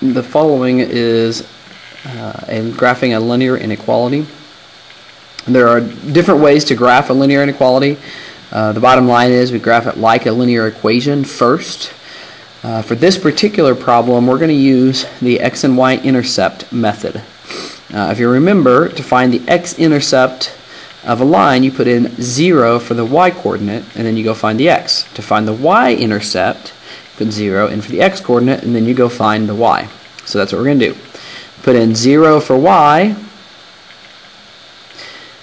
the following is uh, a graphing a linear inequality. There are different ways to graph a linear inequality. Uh, the bottom line is we graph it like a linear equation first. Uh, for this particular problem, we're going to use the x and y intercept method. Uh, if you remember, to find the x-intercept of a line, you put in 0 for the y-coordinate, and then you go find the x. To find the y-intercept, put 0 in for the x-coordinate, and then you go find the y. So that's what we're going to do. Put in 0 for y,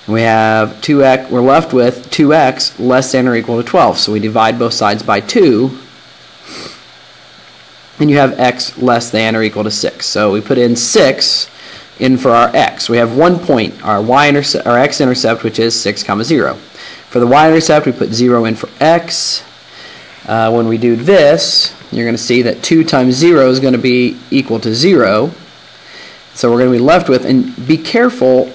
we have 2x, we're left with 2x less than or equal to 12. So we divide both sides by 2, and you have x less than or equal to 6. So we put in 6 in for our x. We have one point, our y intercept, our x-intercept, which is 6 comma 0. For the y-intercept, we put 0 in for x. Uh, when we do this, you're going to see that 2 times 0 is going to be equal to 0. So we're going to be left with, and be careful,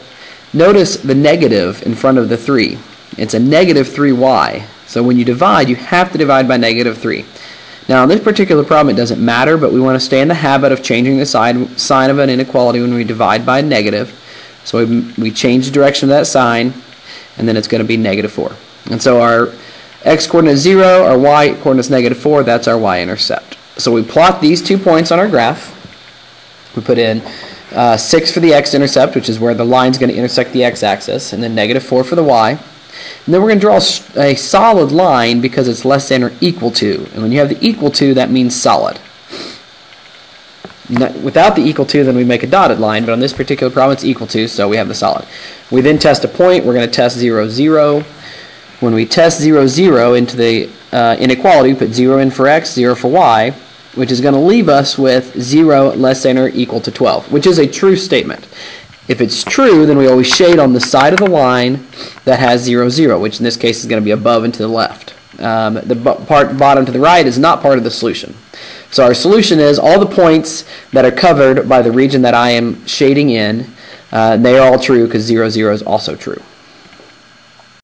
notice the negative in front of the 3. It's a negative 3y. So when you divide, you have to divide by negative 3. Now, in this particular problem, it doesn't matter, but we want to stay in the habit of changing the side, sign of an inequality when we divide by a negative. So we, we change the direction of that sign, and then it's going to be negative 4. And so our x-coordinate is 0, our y-coordinate is negative 4, that's our y-intercept. So we plot these two points on our graph. We put in uh, 6 for the x-intercept, which is where the line is going to intersect the x-axis, and then negative 4 for the y. And then we're going to draw a, a solid line because it's less than or equal to. And when you have the equal to, that means solid. Without the equal to, then we make a dotted line, but on this particular problem, it's equal to, so we have the solid. We then test a point. We're going to test 0, 0. When we test 0, 0 into the uh, inequality, we put 0 in for x, 0 for y, which is going to leave us with 0 less than or equal to 12, which is a true statement. If it's true, then we always shade on the side of the line that has 0, 0, which in this case is going to be above and to the left. Um, the part bottom to the right is not part of the solution. So our solution is all the points that are covered by the region that I am shading in, uh, they are all true because 0, 0 is also true.